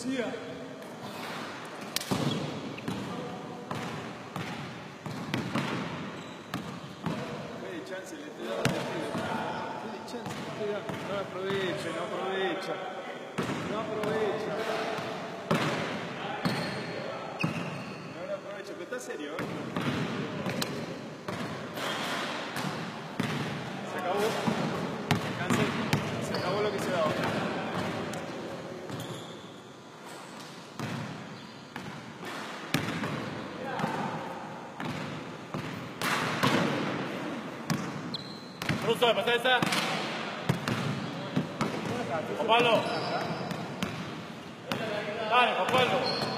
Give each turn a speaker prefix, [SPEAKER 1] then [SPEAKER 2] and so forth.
[SPEAKER 1] García. Dale chance, le chance, aprovecha, no aprovecha. Está serio, ¿eh? Se acabó. Se acabó lo que se daba.
[SPEAKER 2] Russo, pasa esa. Juan. Dale, Juan Pablo.